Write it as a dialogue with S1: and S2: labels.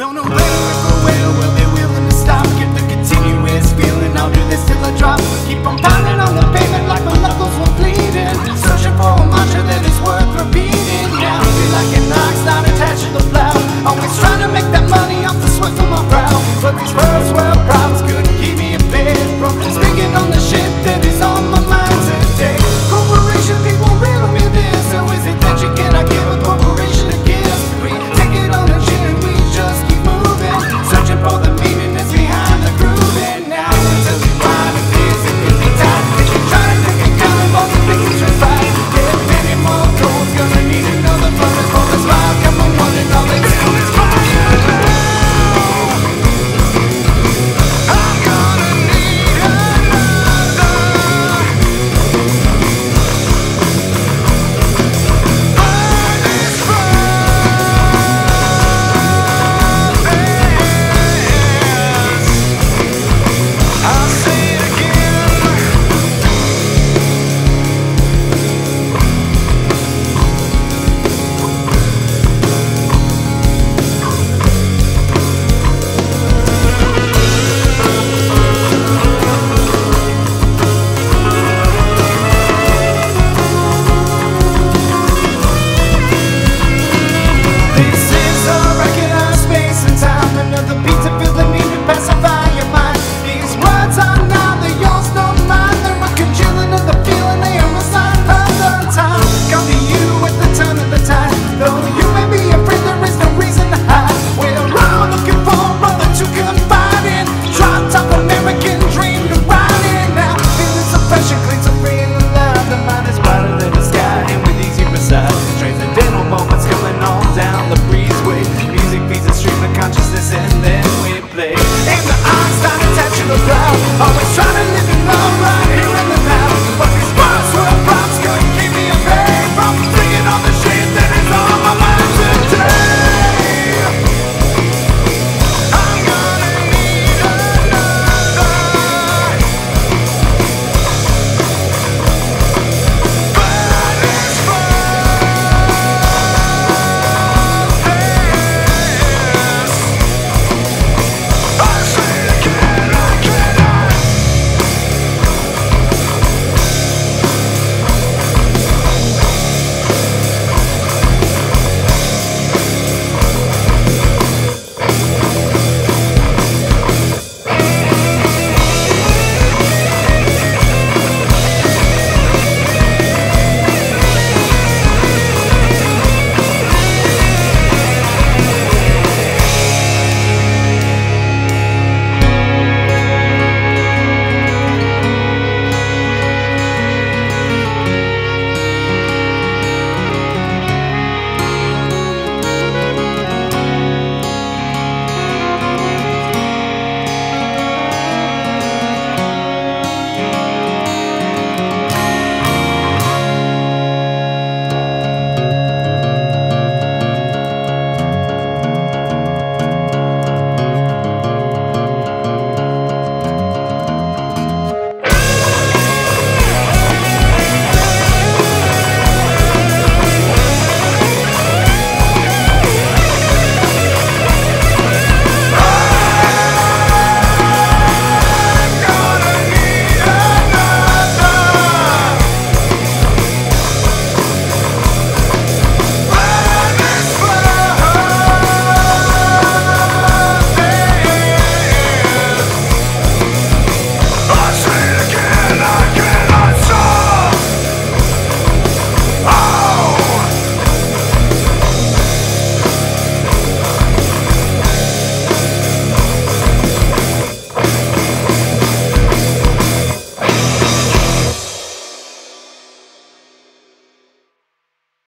S1: Don't know where or where will be willing to stop. Get the continuous feeling. I'll do this till I drop. Keep on pounding on the